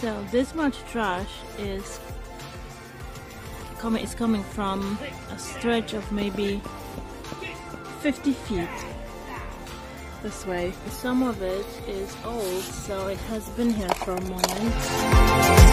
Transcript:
So this much trash is coming is coming from a stretch of maybe 50 feet this way. Some of it is old, so it has been here for a moment.